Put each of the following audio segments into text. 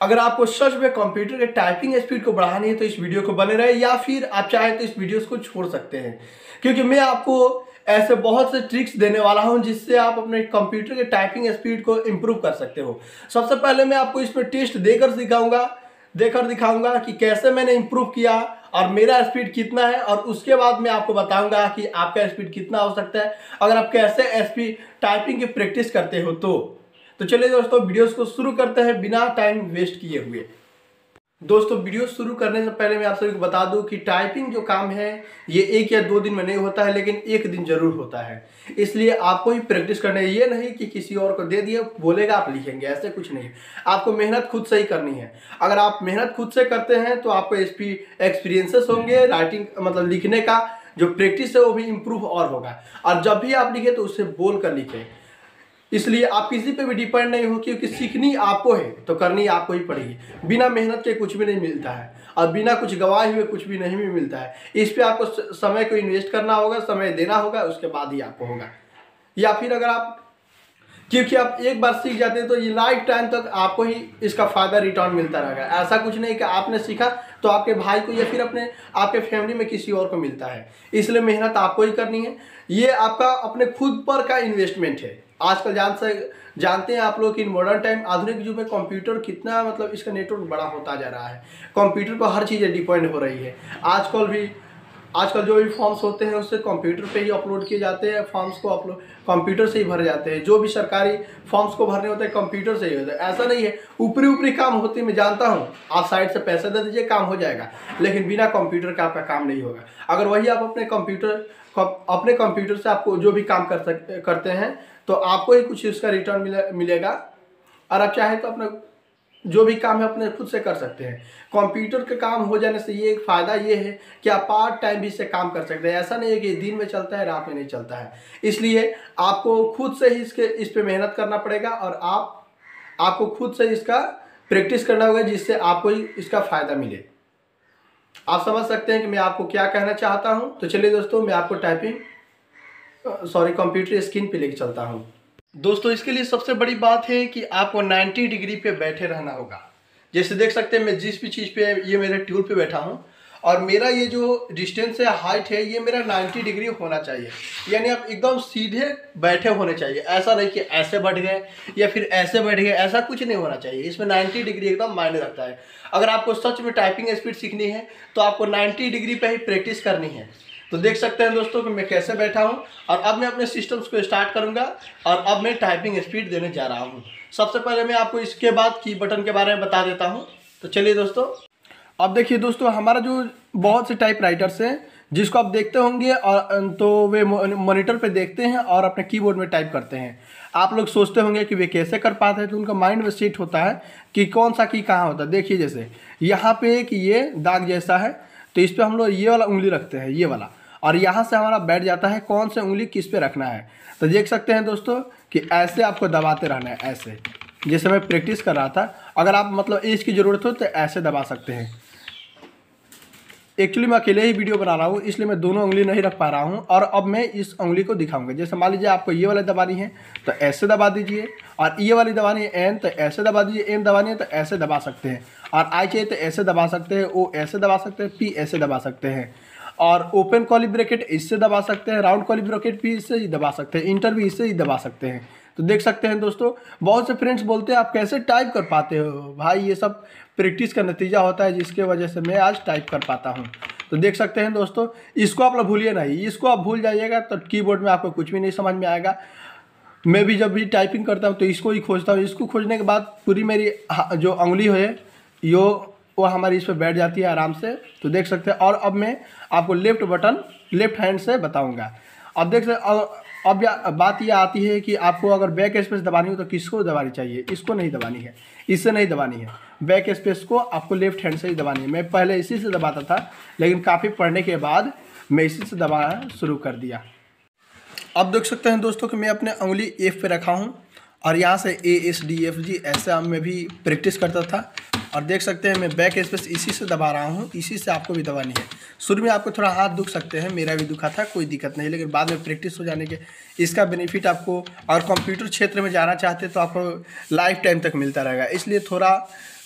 अगर आपको सच में कंप्यूटर के टाइपिंग स्पीड को बढ़ानी है तो इस वीडियो को बने रहे या फिर आप चाहें तो इस वीडियो को छोड़ सकते हैं। क्योंकि मैं आपको ऐसे बहुत से ट्रिक्स देने वाला हूँ जिससे आप अपने कंप्यूटर के टाइपिंग स्पीड को इम्प्रूव कर सकते हो। सबसे पहले मैं आपको इसमें टेस्ट देकर सिखाऊँगा, देकर दिखाऊँगा कि कैसे मैंने इम्प्रूव किया और मेरा स्पीड कितना है और उसके बाद मैं आपको बताऊँगा कि आपका स्पीड कितना हो सकता है। अगर आप कैसे स्पीड टाइपिंग की प्रैक्टिस करते हो तो। तो चलिए दोस्तों वीडियोस को शुरू करते हैं बिना टाइम वेस्ट किए हुए। दोस्तों वीडियो शुरू करने से पहले मैं आप सभी को बता दूँ कि टाइपिंग जो काम है, ये एक या दो दिन में नहीं होता है, लेकिन एक दिन ज़रूर होता है। इसलिए आपको ही प्रैक्टिस करना ये नहीं कि किसी और को दे दिए, बोलेगा, आप लिखेंगे, ऐसे कुछ नहीं। आपको मेहनत खुद से ही करनी है। अगर आप मेहनत खुद से करते हैं तो आपको एक्सपीरियंसेस होंगे राइटिंग मतलब लिखने का जो प्रैक्टिस है, वो भी इम्प्रूव और होगा। और जब भी आप लिखें तो उससे बोल कर लिखें। इसलिए आप किसी पे भी डिपेंड नहीं हो क्योंकि सीखनी आपको है तो करनी आपको ही पड़ेगी। बिना मेहनत के कुछ भी नहीं मिलता है और बिना कुछ गवाए हुए कुछ भी नहीं भी मिलता है। इस पर आपको समय को इन्वेस्ट करना होगा, समय देना होगा, उसके बाद ही आपको होगा। या फिर अगर आप, क्योंकि आप एक बार सीख जाते हैं तो ये लाइफ टाइम तक आपको ही इसका फ़ायदा रिटर्न मिलता रहेगा। ऐसा कुछ नहीं कि आपने सीखा तो आपके भाई को या फिर अपने, आपके फैमिली में किसी और को मिलता है। इसलिए मेहनत आपको ही करनी है। ये आपका अपने खुद पर का इन्वेस्टमेंट है। आजकल जान से, जानते हैं आप लोग कि मॉडर्न टाइम आधुनिक युग में कंप्यूटर कितना मतलब इसका नेटवर्क बड़ा होता जा रहा है। कंप्यूटर पर हर चीज़ें डिपेंड हो रही है। आजकल भी, आजकल जो भी फॉर्म्स होते हैं उससे कंप्यूटर पे ही अपलोड किए जाते हैं फॉर्म्स को अपलोड कंप्यूटर से ही भरे जाते हैं। जो भी सरकारी फॉर्म्स को भरने होते हैं कंप्यूटर से ही होता है। ऐसा नहीं है ऊपरी ऊपरी काम होती मैं जानता हूँ। आप साइड से पैसे दे दीजिए, काम हो जाएगा। लेकिन बिना कंप्यूटर का आपका काम नहीं होगा। अगर वही आप अपने कंप्यूटर अपने कंप्यूटर से आपको जो भी काम कर सकते करते हैं तो आपको ही कुछ उसका रिटर्न मिले, मिलेगा। और आप चाहें तो अपना जो भी काम है अपने खुद से कर सकते हैं। कंप्यूटर के काम हो जाने से ये एक फ़ायदा ये है कि आप पार्ट टाइम भी इससे काम कर सकते हैं। ऐसा नहीं है कि दिन में चलता है, रात में नहीं चलता है। इसलिए आपको खुद से ही इसके, इस पर मेहनत करना पड़ेगा और आप, आपको खुद से इसका प्रैक्टिस करना होगा जिससे आपको इसका फ़ायदा मिले। आप समझ सकते हैं कि मैं आपको क्या कहना चाहता हूँ? तो चलिए दोस्तों, मैं आपको टाइपिंग सॉरी कंप्यूटर स्क्रीन पे लेके चलता हूँ। दोस्तों, इसके लिए सबसे बड़ी बात है कि आपको 90 डिग्री पे बैठे रहना होगा। जैसे देख सकते हैं, मैं जिस भी चीज़ पे ये मेरे ट्यूल पे बैठा हूँ, और मेरा ये जो डिस्टेंस है हाइट है, ये मेरा 90 डिग्री होना चाहिए। यानी आप एकदम सीधे बैठे होने चाहिए। ऐसा नहीं कि ऐसे बैठ गए, या फिर ऐसे बैठ गए, ऐसा कुछ नहीं होना चाहिए। इसमें 90 डिग्री एकदम मायने रखता है। अगर आपको सच में टाइपिंग स्पीड सीखनी है तो आपको 90 डिग्री पे ही प्रैक्टिस करनी है। तो देख सकते हैं दोस्तों कि मैं कैसे बैठा हूँ और अब मैं अपने सिस्टम्स को स्टार्ट करूँगा और अब मैं टाइपिंग स्पीड देने जा रहा हूँ। सबसे पहले मैं आपको इसके बाद की बटन के बारे में बता देता हूँ। तो चलिए दोस्तों, अब देखिए दोस्तों, हमारा जो बहुत से टाइप राइटर्स हैं, जिसको आप देखते होंगे और तो वे मॉनिटर पे देखते हैं और अपने कीबोर्ड में टाइप करते हैं। आप लोग सोचते होंगे कि वे कैसे कर पाते हैं तो उनका माइंड में सेट होता है कि कौन सा की कहाँ होता है। देखिए जैसे, यहाँ पे एक ये दाग जैसा है तो इस पर हम लोग ये वाला उंगली रखते हैं, ये वाला। और यहाँ से हमारा बैठ जाता है कौन से उंगली किस पे रखना है। तो देख सकते हैं दोस्तों कि ऐसे आपको दबाते रहना है, ऐसे। जैसे मैं प्रैक्टिस कर रहा था, अगर आप मतलब इसकी ज़रूरत हो तो ऐसे दबा सकते हैं। एक्चुअली मैं अकेले ही वीडियो बना रहा हूँ, इसलिए मैं दोनों उंगली नहीं रख पा रहा हूँ और अब मैं इस उंगली को दिखाऊँगा। जैसे मान लीजिए आपको ये वाली दबानी है तो ऐसे दबा दीजिए और ये वाली दबानी है एन तो ऐसे दबा दीजिए एम दबानी है तो ऐसे दबा सकते हैं। और आई चाहिए तो ऐसे दबा सकते हैं ओ ऐसे दबा सकते हैं पी ऐसे दबा सकते हैं। और ओपन कॉली ब्रैकेट इससे दबा सकते हैं राउंड कॉली ब्रैकेट भी इससे ही दबा सकते हैं इंटर भी इससे ही दबा सकते हैं। तो देख सकते हैं दोस्तों, बहुत से फ्रेंड्स बोलते हैं, आप कैसे टाइप कर पाते हो? भाई, ये सब प्रैक्टिस का नतीजा होता है, जिसके वजह से मैं आज टाइप कर पाता हूँ। तो देख सकते हैं दोस्तों, इसको आप लोग भूलिए नहीं, इसको आप भूल जाइएगा तो कीबोर्ड में आपको कुछ भी नहीं समझ में आएगा। मैं भी जब भी टाइपिंग करता हूँ तो इसको ही खोजता हूँ। इसको खोजने के बाद पूरी मेरी जो उंगली है, यो, वो हमारी इस पर बैठ जाती है आराम से। तो देख सकते हैं, और अब मैं आपको लेफ़्ट बटन लेफ़्ट हैंड से बताऊँगा। अब देख सकते अब बात यह आती है कि आपको अगर बैक स्पेस दबानी हो तो किसको दबानी चाहिए? इसको नहीं दबानी है। इससे नहीं दबानी है। बैक स्पेस को आपको लेफ़्ट हैंड से ही दबानी है। मैं पहले इसी से दबाता था, लेकिन काफ़ी पढ़ने के बाद मैं इसी से दबाना शुरू कर दिया। अब देख सकते हैं दोस्तों कि मैं अपने उंगली एफ़ पे रखा हूँ, और यहाँ से A S D F G ऐसे मैं भी प्रैक्टिस करता था। और देख सकते हैं मैं बैक स्पेस इसी से दबा रहा हूँ, इसी से आपको भी दबानी है। शुरू में आपको थोड़ा हाथ दुख सकते हैं, मेरा भी दुखा था, कोई दिक्कत नहीं, लेकिन बाद में प्रैक्टिस हो जाने के इसका बेनिफिट आपको और कंप्यूटर क्षेत्र में जाना चाहते तो आपको लाइफ टाइम तक मिलता रहेगा। इसलिए थोड़ा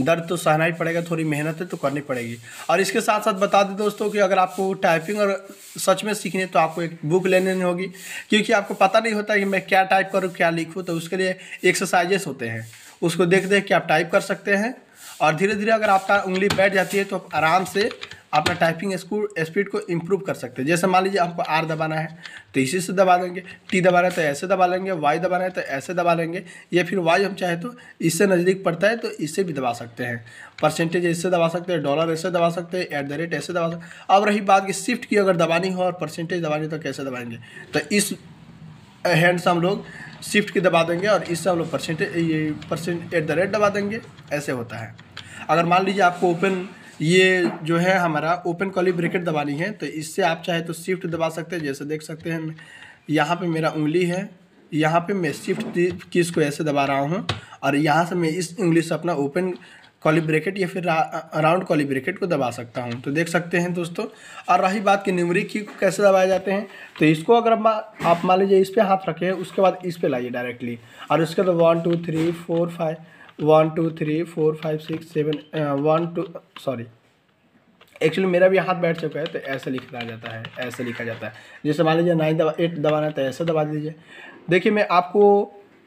दर्द तो सहना ही पड़ेगा, थोड़ी मेहनत तो करनी पड़ेगी। और इसके साथ साथ बता दें दोस्तों कि अगर आपको टाइपिंग और सच में सीखनी तो आपको एक बुक लेनी होगी, क्योंकि आपको पता नहीं होता कि मैं क्या टाइप करूँ, क्या लिखूँ तो उसके लिए एक्सरसाइजेस होते हैं। उसको देख देख के आप टाइप कर सकते हैं। और धीरे धीरे अगर आपका उंगली बैठ जाती है तो आप आराम से अपना टाइपिंग स्पीड को इम्प्रूव कर सकते हैं। जैसे मान लीजिए आपको आर दबाना है तो इसी से दबा देंगे। टी दबाना है तो ऐसे दबा लेंगे। वाई दबाना है तो ऐसे दबा लेंगे। या फिर वाई हम चाहे तो इससे नज़दीक पड़ता है तो इससे भी दबा सकते हैं। परसेंटेज इससे दबा सकते हैं डॉलर ऐसे दबा सकते हैं एट द रेट ऐसे दबा सकते अब रही बात की शिफ्ट की अगर दबानी हो और परसेंटेज दबानी तो कैसे दबाएँगे? तो इस हैंड से हम लोग शिफ्ट की दबा देंगे और इससे हम लोग परसेंटेज ये परसेंट एट द रेट दबा देंगे। ऐसे होता है। अगर मान लीजिए आपको ओपन ये जो है हमारा ओपन कॉली ब्रेकेट दबानी है तो इससे आप चाहे तो शिफ्ट दबा सकते हैं, जैसे देख सकते हैं। यहाँ पर मेरा उंगली है। यहाँ पे मैं शिफ्ट कीज को ऐसे दबा रहा हूँ। और यहाँ से मैं इस उंगली से अपना ओपन कॉली ब्रेकेट या फिर राउंड कॉली ब्रेकेट को दबा सकता हूँ। तो देख सकते हैं दोस्तों, और रही बात की न्यूमरिक की को कैसे दबाए जाते हैं तो इसको अगर आप मान लीजिए इस पर हाथ रखें, उसके बाद इस पर लाइए डायरेक्टली और उसके बाद one two three four five one two three four five six seven one two sorry actually मेरा भी हाथ बैठ चुका है तो ऐसे लिखा जाता है, ऐसे लिखा जाता है। जैसे मान लीजिए नाइन दबा एट दबाना है तो ऐसे दबा दीजिए। देखिए मैं आपको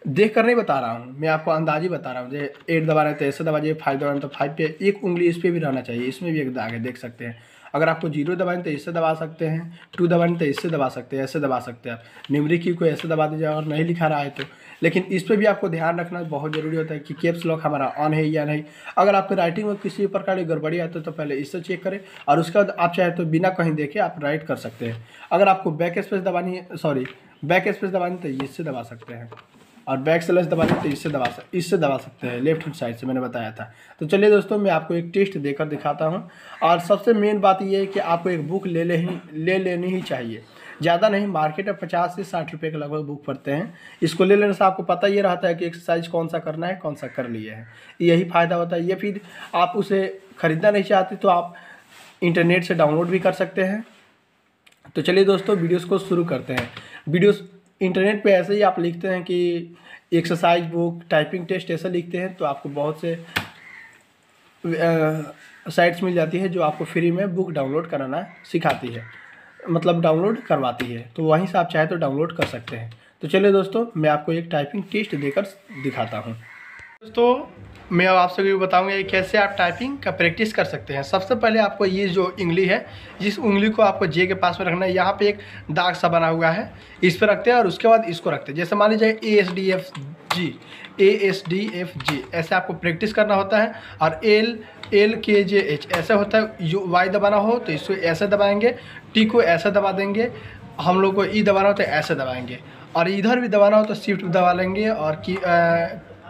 देख कर नहीं बता रहा हूँ। मैं आपको अंदाजी बता रहा हूँ। जैसे एट दबा रहे तो ऐसे दबा दीजिए फाइव दबा तो फाइव पे एक उंगली इस पर भी रहना चाहिए। इसमें भी एक दाग है, देख सकते हैं। अगर आपको ज़ीरो दबाएँ तो इससे दबा सकते हैं, टू दबाएँ तो इससे दबा सकते हैं, ऐसे दबा सकते हैं। आप निमरी की को ऐसे दबा दीजिए और नहीं लिखा रहा है तो। लेकिन इस पर भी आपको ध्यान रखना बहुत ज़रूरी होता है कि कैप्स लॉक हमारा ऑन है या नहीं। अगर आपकी राइटिंग में किसी भी प्रकार की गड़बड़ी आती है तो पहले इससे चेक करें और उसके बाद आप चाहे तो बिना कहीं देखे आप राइट कर सकते हैं। अगर आपको बैक स्पेस दबानी है सॉरी बैक स्पेस दबानी तो इससे दबा सकते हैं। और बैक स्लैश दबानी हैं, इससे दबा सकते इससे दबा सकते हैं लेफ़्ट हैंड साइड से मैंने बताया था। तो चलिए दोस्तों, मैं आपको एक टेस्ट देकर दिखाता हूँ। और सबसे मेन बात ये है कि आपको एक बुक ले ले ही ले लेनी ही चाहिए। ज़्यादा नहीं मार्केट में पचास से साठ रुपये के लगभग बुक पड़ते हैं। इसको ले लेने से आपको पता ये रहता है कि एक्सरसाइज कौन सा करना है, कौन सा कर लिए है। यही फ़ायदा होता है। ये फिर आप उसे ख़रीदना नहीं चाहते तो आप इंटरनेट से डाउनलोड भी कर सकते हैं। तो चलिए दोस्तों वीडियोस को शुरू करते हैं। वीडियोस इंटरनेट पे ऐसे ही आप लिखते हैं कि एक्सरसाइज बुक टाइपिंग टेस्ट ऐसा लिखते हैं तो आपको बहुत से साइट्स मिल जाती है जो आपको फ्री में बुक डाउनलोड कराना सिखाती है मतलब डाउनलोड करवाती है। तो वहीं से आप चाहे तो डाउनलोड कर सकते हैं। तो चलिए दोस्तों, मैं आपको एक टाइपिंग टेस्ट देकर दिखाता हूँ। दोस्तों मैं अब आप सभी को बताऊँगा कि कैसे आप टाइपिंग का प्रैक्टिस कर सकते हैं। सबसे पहले आपको ये जो उंगली है, जिस उंगली को आपको जे के पास में रखना है, यहाँ पे एक दाग सा बना हुआ है। इस पर रखते हैं और उसके बाद इसको रखते हैं। जैसे मान लीजिए A S D F G A S D F G ऐसे आपको प्रैक्टिस करना होता है। और एल एल के जे एच ऐसे होता है। यू वाई दबाना हो तो इसको ऐसे दबाएँगे टी को ऐसे दबा देंगे। हम लोग को ई दबाना हो तो ऐसे दबाएँगे। और इधर भी दबाना हो तो शिफ्ट दबा लेंगे और की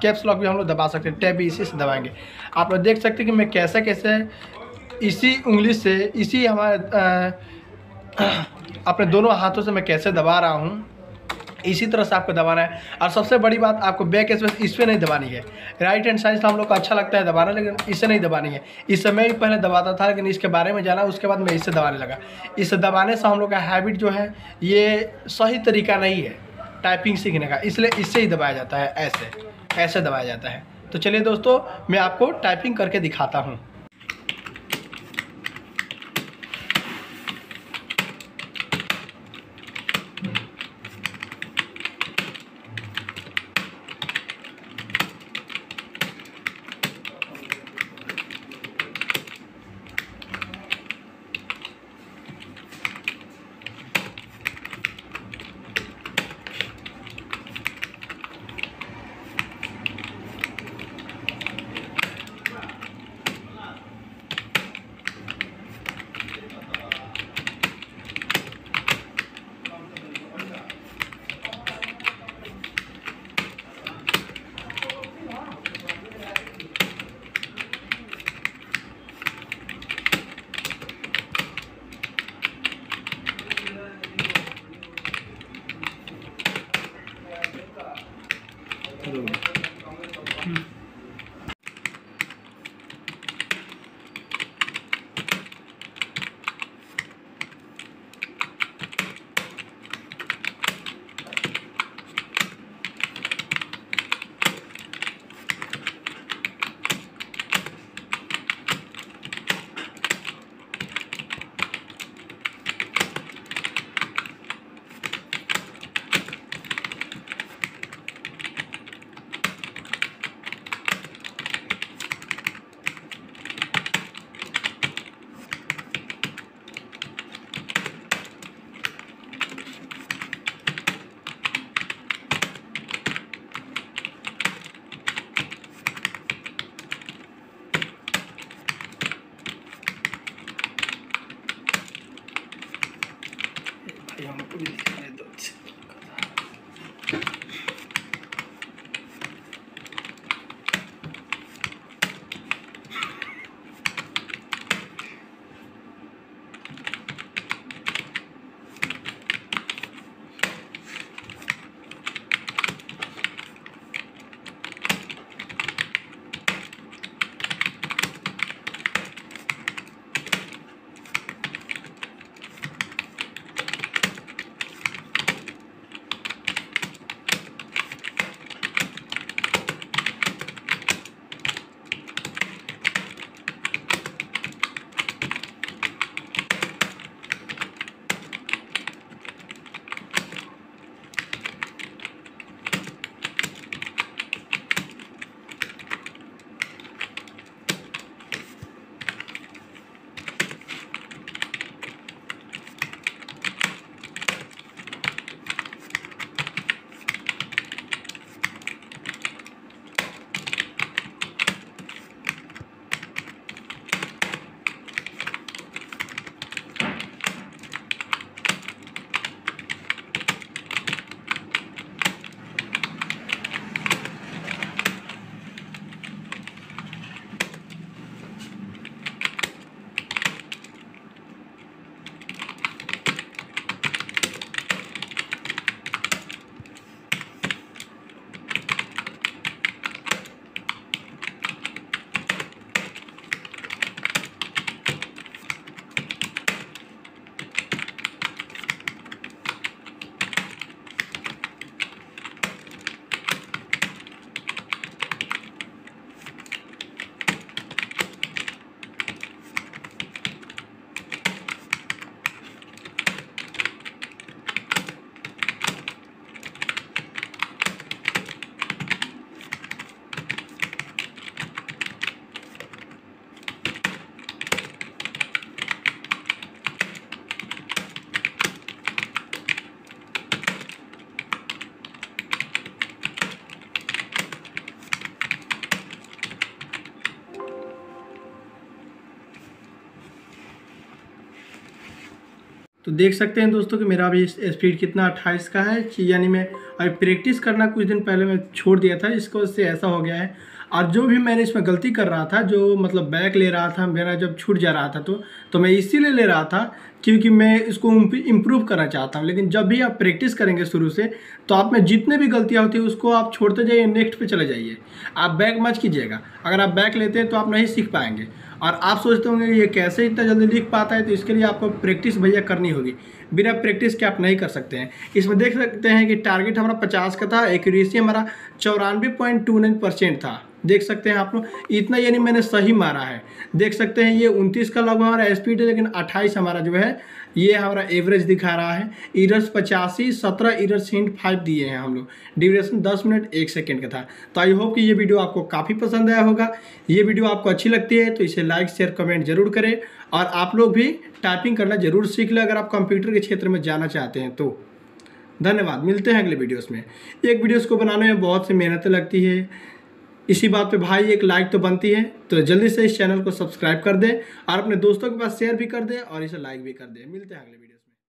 कैप्स लॉक भी हम लोग दबा सकते हैं, टैब भी इसी से दबाएँगे। आप लोग देख सकते हैं कि मैं कैसे कैसे इसी उंगली से, इसी हमारे अपने दोनों हाथों से मैं कैसे दबा रहा हूँ, इसी तरह से आपको दबाना है। और सबसे बड़ी बात, आपको बैक स्पेस इस पर नहीं दबानी है। राइट हैंड साइड से हम लोग को अच्छा लगता है दबाना, लेकिन इसे नहीं दबानी है। इससे मैं भी पहले दबाता था, लेकिन इसके बारे में जाना, उसके बाद मैं इससे दबाने लगा। इसे दबाने से हम लोग का हैबिट जो है, ये सही तरीका नहीं है टाइपिंग सीखने का। इसलिए इससे ही दबाया जाता है, ऐसे। ऐसे दबाया जाता है। तो चलिए दोस्तों मैं आपको टाइपिंग करके दिखाता हूँ। तो देख सकते हैं दोस्तों कि मेरा अभी स्पीड कितना अट्ठाईस का है यानी मैं अभी प्रैक्टिस करना कुछ दिन पहले मैं छोड़ दिया था, इसको इससे ऐसा हो गया है। और जो भी मैंने इसमें गलती कर रहा था, जो मतलब बैक ले रहा था, मेरा जब छूट जा रहा था तो तो मैं इसीलिए ले रहा था क्योंकि मैं इसको इम्प्रूव करना चाहता हूँ। लेकिन जब भी आप प्रैक्टिस करेंगे शुरू से तो आप में जितने भी गलतियाँ होती है, उसको आप छोड़ते जाइए नेक्स्ट पे चले जाइए। आप बैक मच कीजिएगा। अगर आप बैक लेते हैं तो आप नहीं सीख पाएँगे। और आप सोचते होंगे ये कैसे इतना जल्दी लिख पाता है तो इसके लिए आपको प्रैक्टिस भैया करनी होगी। बिना प्रैक्टिस के आप नहीं कर सकते हैं। इसमें देख सकते हैं कि टारगेट हमारा पचास का था एक्यूरेसी हमारा चौरानवे पॉइंट टू नाइन परसेंट था। देख सकते हैं आप लोग, इतना यानी मैंने सही मारा है। देख सकते हैं ये उनतीस का लगभग हमारा स्पीड है, लेकिन अट्ठाईस हमारा जो है ये हमारा एवरेज दिखा रहा है। इरस पचासी, सत्रह इरस हिंट फाइव दिए हैं हम लोग। ड्यूरेशन दस मिनट एक सेकेंड का था। तो आई होप कि ये वीडियो आपको काफ़ी पसंद आया होगा। ये वीडियो आपको अच्छी लगती है तो इसे लाइक शेयर कमेंट ज़रूर करें। और आप लोग भी टाइपिंग करना ज़रूर सीख लें अगर आप कंप्यूटर के क्षेत्र में जाना चाहते हैं तो। धन्यवाद। मिलते हैं अगले वीडियोस में। एक वीडियोस को बनाने में बहुत सी मेहनत लगती है। इसी बात पे भाई एक लाइक तो बनती है तो जल्दी से इस चैनल को सब्सक्राइब कर दें और अपने दोस्तों के पास शेयर भी कर दें और इसे लाइक भी कर दें। मिलते हैं अगले वीडियो